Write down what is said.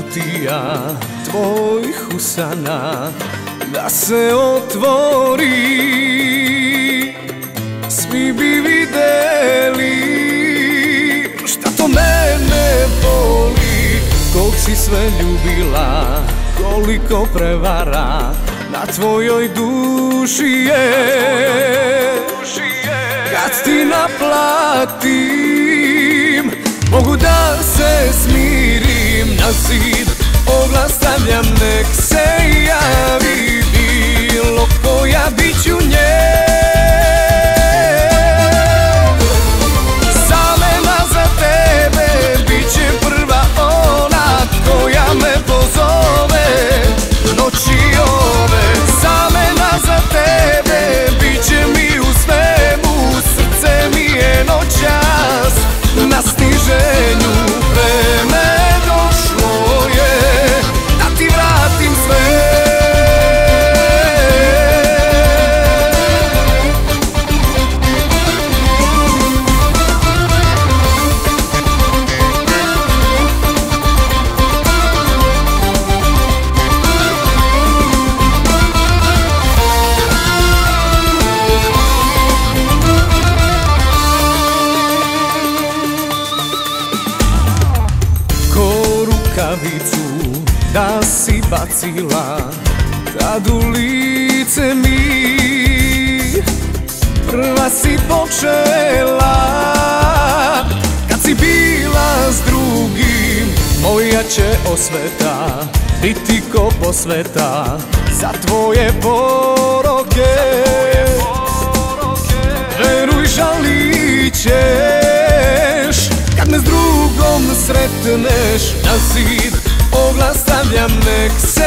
kutija tvojih usana Da se otvori. Svi bi videli Šta to mene boli Kog si sve ljubila Koliko prevara Na tvojoj duši je. Kad ti naplatim Mogu da se smirim na da si bacila Tad u lice mi. Prva si počela Kad si bila s drugim moja će osveta Biti ko posveta za tvoje poroke. Veruj žalit ćeš Kad me s drugom sretneš na zid Yeah, Mix.